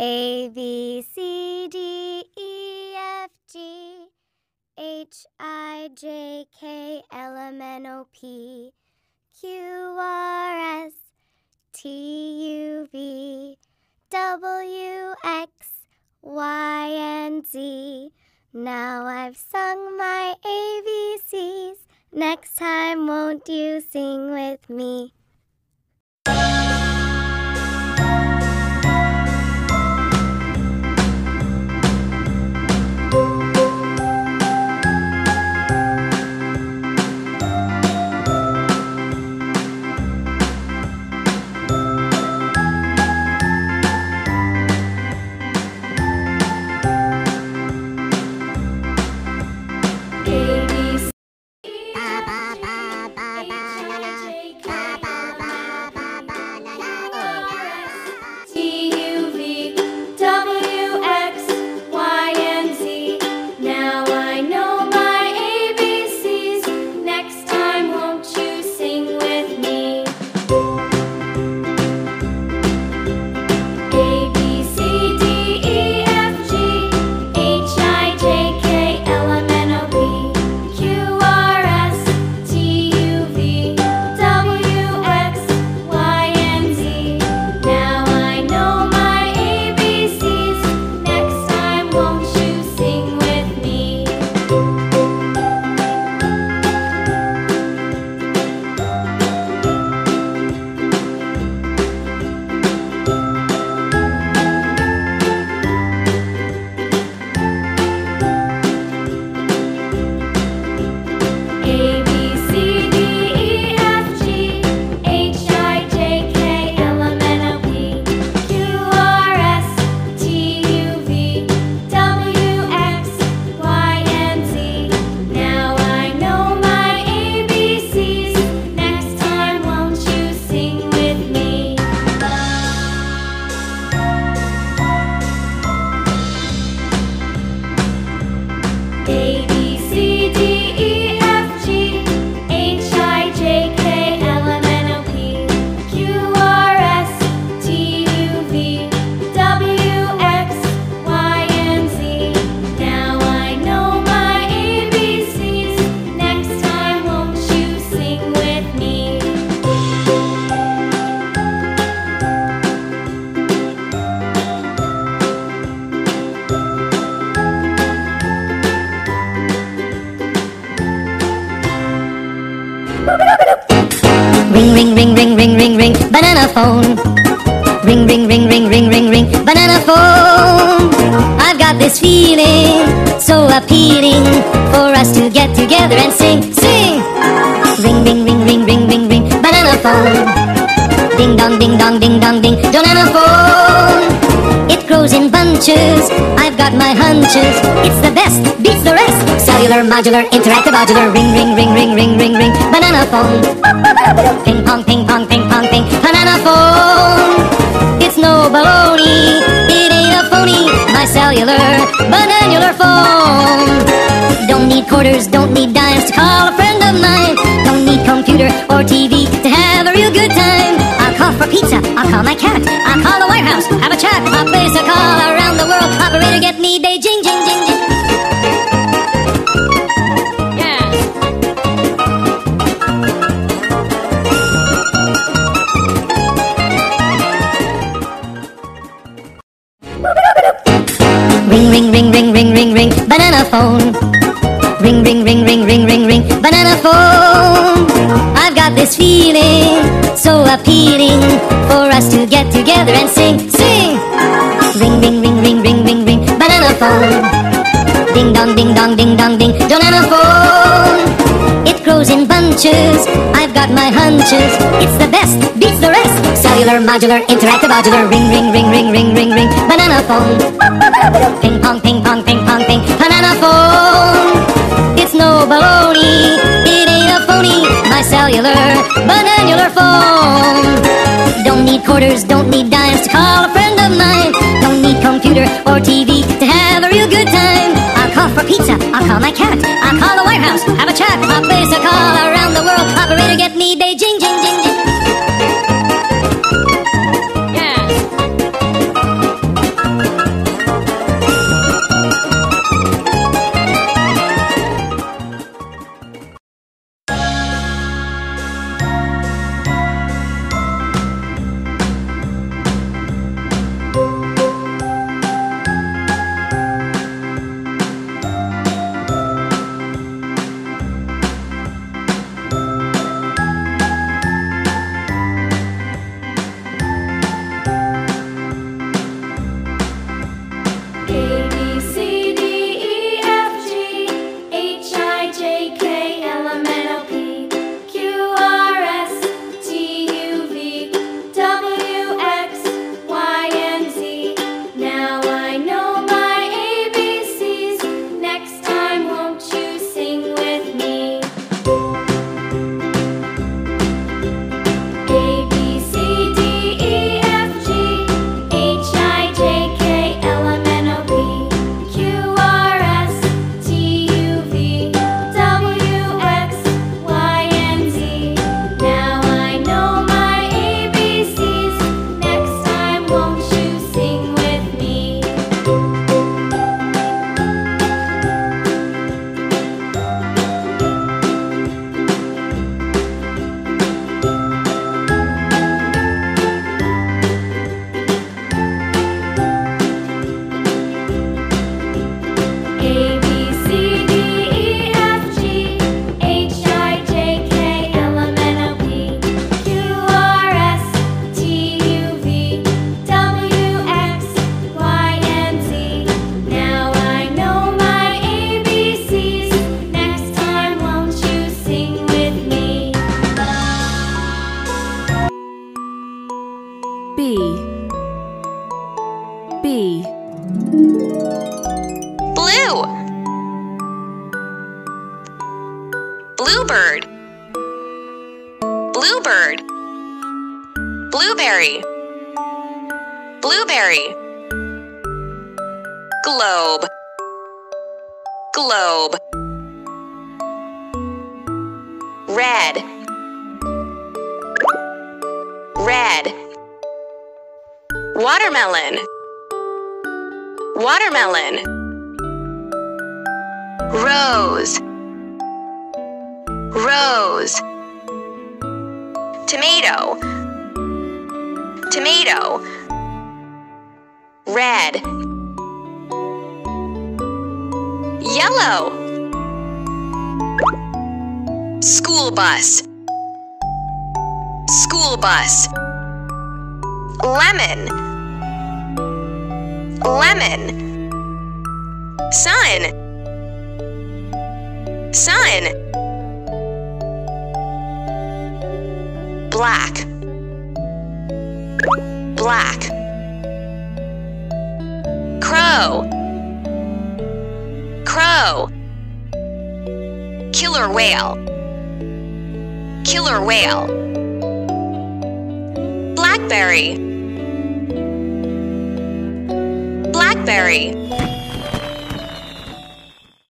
A B C D E F G H I J K L M N O P Q R S T U V W X Y and Z. Now I've sung my ABCs. Next time, won't you sing with me? Banana phone. Ring, ring, ring, ring, ring, ring, ring, banana phone. I've got this feeling so appealing for us to get together and sing, sing. Ring, ring, ring, ring, ring, ring, ring, banana phone. Ding dong, ding dong, ding dong, ding, banana phone. It grows in bunches. I've got my hunches. It's the best, beats the rest. Cellular, modular, interactive, modular. Ring, ring, ring, ring, ring, ring, ring, banana phone. Ping pong, ping pong, ping pong, ping, baloney, it ain't a phony. My cellular, bananular phone. Don't need quarters, don't need dimes to call a friend of mine. Don't need computer or TV to have a real good time. I'll call for pizza, I'll call my cat, I'll call the White House, have a chat, I'll place Ring, ring, ring, ring, ring, ring, ring, banana phone. Ring, ring, ring, ring, ring, ring, ring, banana phone. I've got this feeling so appealing for us to get together and sing, sing. Ring, ring, ring, ring, ring, ring, ring, banana phone. Ding dong, ding dong, ding dong, ding, banana phone. It grows in bunches. I've got my hunches. It's the best, beats the rest. Cellular, modular, interactive, modular. Ring, ring, ring, ring, ring, ring, ring, banana phone. Ping pong, ping pong, ping pong, ping, banana phone. It's no baloney, it ain't a phony. My cellular, bananular phone. Don't need quarters, don't need dimes to call a friend of mine. Don't need computer or TV to have a real good time. I'll call for pizza, I'll call my cat, I'll call have a chat, I'll place a call around the world. Operator, get me Beijing, Blue. Bluebird. Bluebird. Blueberry. Blueberry. Globe. Globe. Red. Red. Watermelon. Watermelon. Rose. Rose. Tomato. Tomato. Red. Yellow. School bus. School bus. Lemon. Lemon. Sun. Sun. Black. Black. Crow. Crow. Killer whale. Killer whale. Blackberry. Blackberry.